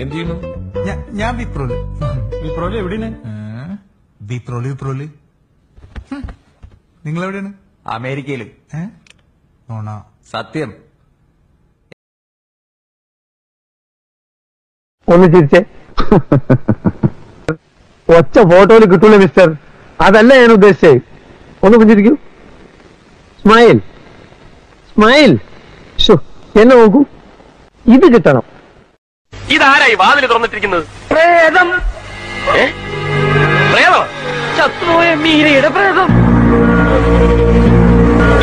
എന്ത് ചെയ്യുന്നു? ഞാ- ഞാൻ വിപ്രോൽ. വിപ്രോൽ എവിടെയാണ്? വിപ്രോൽ വിപ്രോൽ. നിങ്ങൾ എവിടെയാണ് അമേരിക്കയിൽ. ഏ? നോണ സത്യം. ഒന്ന് ചിരിച്ചേ. ഒച്ച ഫോട്ടോയിൽ കിട്ടൂല മിസ്റ്റർ. അതല്ല ഞാൻ ഉദ്ദേശിച്ചേ. ഒന്ന് പുഞ്ചിരിക്കൂ. സ്മൈൽ. സ്മൈൽ. ഷോ എന്നെ നോക്കൂ. ഇത് കിട്ടണം. ഇതാരായി വാതിൽ തുറന്നിട്ടിരിക്കുന്നത്? പ്രേതം? പ്രേതം ശത്രുവായ മീരയുടെ പ്രേതം.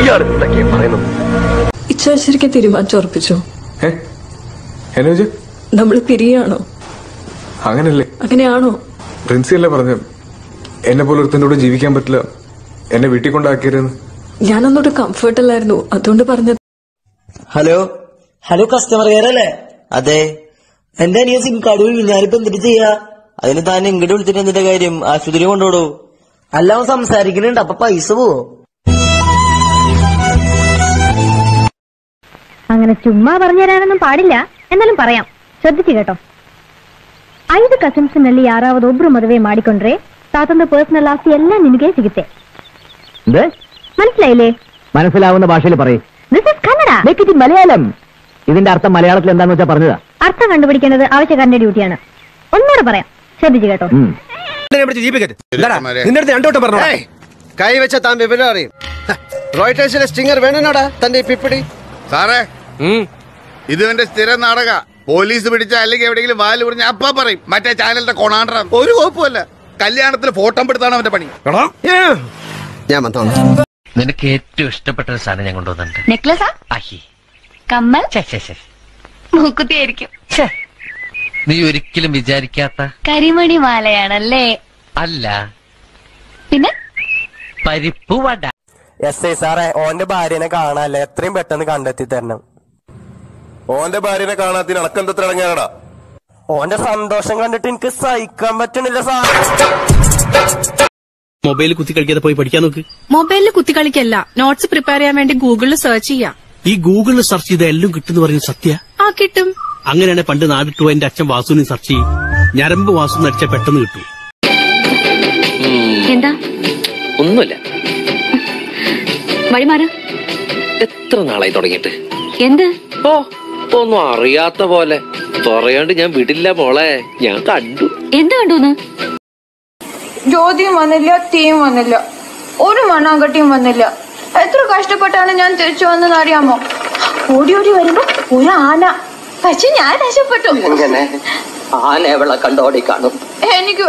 ഇയാൾ എന്തൊക്കെയാ പറയുന്നു ഇച്ഛാശരിക്ക് തീരുമാനിച്ചുറപ്പിച്ചോ എന്നെ നമ്മൾ പിരിയാണോ? അങ്ങനല്ലേ. അങ്ങനെയാണോ? പ്രിൻസി അല്ലേ പറഞ്ഞ എന്നെ പോലെ ഒരുത്തന്റെ കൂടെ ജീവിക്കാൻ പറ്റില്ല. എന്നെ വീട്ടിൽ കൊണ്ടാക്കിയിരുന്നു ഞാനൊന്നോട് കംഫർട്ട് അല്ലായിരുന്നു. അതുകൊണ്ട് പറഞ്ഞത് ഹലോ ഹലോ കസ്റ്റമർ കെയർ അല്ലേ? അതെ. എന്റെ അനിയ കടുവിൽ കാർഡ് ഞാനിപ്പോ എന്തിട്ട് ചെയ്യാ? അതിന് താൻ ഇങ്ങോട്ട് വിളിച്ചിട്ട് എന്തിന്റെ കാര്യം? ആശുപത്രി കൊണ്ടോടൂ അല്ല അവൻ സംസാരിക്കുന്നുണ്ട്. അപ്പൊ പൈസ പോവോ? അങ്ങനെ ചുമ്മാ പറഞ്ഞു തരാനൊന്നും പാടില്ല. എന്നാലും പറയാം. ശ്രദ്ധിച്ചു കേട്ടോ. ഐത് ಕಸಿನ್ಸ್ ನಲ್ಲಿ ಯಾರಾவது ಒಬ್ರು ಮದುವೆ ಮಾಡಿಕೊಂಡ್ರೆ ತಾತಂದ ಪರ್ಸನಲ್ ಆಸ್ತಿ ಎಲ್ಲ ನಿನಗೆ ಸಿಗುತ್ತೆ മനസ്സിലായില്ലേ? മനസ്സിലാവുന്ന ഭാഷയിൽ പറയും. ഇതിന്റെ അർത്ഥം മലയാളത്തിൽ എന്താന്ന് വെച്ചാൽ പറഞ്ഞതാ? അർത്ഥം കണ്ടുപിടിക്കേണ്ടത് ആവശ്യക്കാരന്റെ ഡ്യൂട്ടിയാണ്. ഒന്നുകൂടെ പറയാം. ശ്രദ്ധിച്ചു കേട്ടോ. കൈവച്ച താൻ വിവരം അറിയും. റോയിട്ടേഴ്സിലെ സ്റ്റിങ്ങർ വേണോടാ തന്റെ പിപ്പിടി? സാറേ ഇത് എന്റെ സ്ഥിരം നാടക. പോലീസ് പിടിച്ച അല്ലെങ്കിൽ എവിടെയെങ്കിലും വാൽ പറഞ്ഞ അപ്പ പറയും. മറ്റേ ചാനലിന്റെ ഒരു കുഴപ്പമില്ല കല്യാണത്തിൽ ഫോട്ടോ അവന്റെ പണി. ഞാൻ നിനക്ക് ഏറ്റവും ഇഷ്ടപ്പെട്ട ഒരു സാധനം ഞാൻ കൊണ്ടുവന്നിട്ടുണ്ട്. നെക്ലസാ? ആഹി കമ്മൽ. മൂക്കുത്തിയായിരിക്കും. നീ ഒരിക്കലും വിചാരിക്കാത്ത കരിമണി മാലയാണല്ലേ? അല്ല. പിന്നെ? പരിപ്പ് വട. എസ് ഐ സാറേ ഓന്റെ ഭാര്യനെ കാണാല്ലേ? എത്രയും പെട്ടെന്ന് കണ്ടെത്തി തരണം. ഓന്റെ ഭാര്യനെ കാണാത്തിന് അണക്കെന്തത്ര ഇറങ്ങിയാടാ ഓന്റെ സന്തോഷം കണ്ടിട്ട് എനിക്ക് സഹിക്കാൻ പറ്റണില്ല സാർ മൊബൈലിൽ കുത്തി കളിക്കാതെ പോയി പഠിക്കാൻ നോക്ക്. മൊബൈലിൽ കുത്തി കളിക്കല്ല. നോട്ട്സ് പ്രിപ്പയർ ചെയ്യാൻ വേണ്ടി ഗൂഗിളിൽ സെർച്ച് ചെയ്യാം. ഈ ഗൂഗിളിൽ സെർച്ച് ചെയ്ത എല്ലാം കിട്ടുന്ന പറയുന്നത് സത്യ? ആ കിട്ടും. അങ്ങനെയാണ് പണ്ട് നാടിട്ടു എന്റെ അച്ഛൻ വാസുവിനെ സെർച്ച് ചെയ്യും. ഞരമ്പ് വാസു നടിച്ച പെട്ടെന്ന് കിട്ടും. എന്താ? ഒന്നുമില്ല. വഴിമാറ. എത്ര നാളായി തുടങ്ങിയിട്ട്? എന്ത്? ഓ ഒന്നും അറിയാത്ത പോലെ. പറയാണ്ട് ഞാൻ വിടില്ല മോളെ. ഞാൻ കണ്ടു. എന്ത് കണ്ടു ജ്യോതിയും വന്നില്ല തീയും വന്നില്ല. ഒരു മണ്ണാങ്കട്ടിയും വന്നില്ല. എത്ര കഷ്ടപ്പെട്ടാണ് ഞാൻ തിരിച്ചു വന്നെന്ന് അറിയാമോ? ഓടി ഓടി വരുമ്പോ ഒരു ആന. പക്ഷെ ഞാൻ രക്ഷപ്പെട്ടു. ആന എവളെ കണ്ടോടി കാണും. എനിക്ക്